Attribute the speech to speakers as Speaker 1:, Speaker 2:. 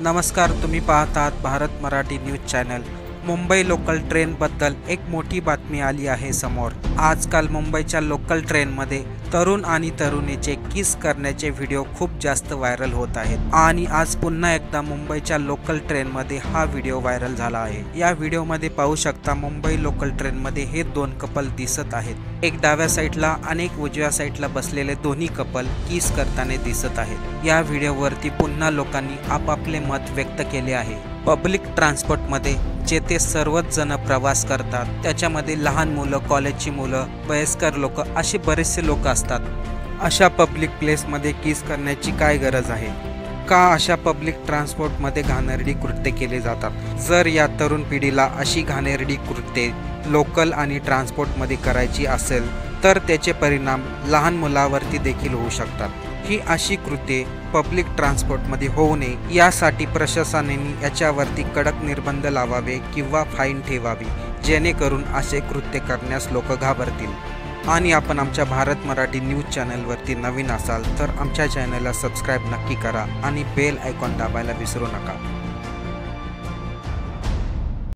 Speaker 1: नमस्कार तुम्ही पाहतात Bharat Marathi news channel. Mumbai local ट्रेनबद्दल एक मोठी बातमी आली आहे समोर. आजकाल मुंबईच्या लोकल ट्रेनमध्ये तरुण आणि तरुणीचे किस करण्याचे व्हिडिओ खूप जास्त व्हायरल होत आहेत. आणि आज पुन्हा एकदा मुंबईच्या लोकल ट्रेनमध्ये हा व्हिडिओ व्हायरल झाला आहे. या व्हिडिओमध्ये पाहू शकता मुंबई लोकल ट्रेनमध्ये हे दोन कपल दिसत आहेत. एक डाव्या साईडला आणि एक उजव्या साईडला बसलेले दोन्ही कपल किस करताना दिसत आहेत. या व्हिडिओवरती पुन्हा लोकांनी आपापले मत व्यक्त केले आहे. पब्लिक ट्रान्सपोर्टमध्ये जेथे सर्वच जण प्रवास करतात. त्याच्यामध्ये लहान मुलं कॉलेजची मुलं वयस्कर लोक असे बरेचसे लोक असतात. अशा पब्लिक प्लेसमध्ये किस करण्याची काय गरज आहे? का अशा पब्लिक ट्रान्सपोर्टमध्ये घाणेरडी कृत्ये केले जातात? जर या तरुण पिढीला अशी घाणेरडी कृत्ये लोकल आणि ट्रान्सपोर्टमध्ये करायची असेल तर त्याचे परिणाम लहान मुलावरती देखील होऊ शकतात. ही अशी कृत्ये पब्लिक ट्रान्सपोर्टमध्ये होऊ नये. यासाठी प्रशासनाने याच्यावरती कडक निर्बंध लावावे किंवा फाईन ठेवावी जेणेकरून असे कृत्य करण्यास लोक घाबरतील. आणि आपण आमच्या भारत मराठी न्यूज चॅनलवरती नवीन असाल तर आमच्या चॅनलला सबस्क्राईब नक्की करा आणि बेल आयकॉन दाबायला विसरू नका.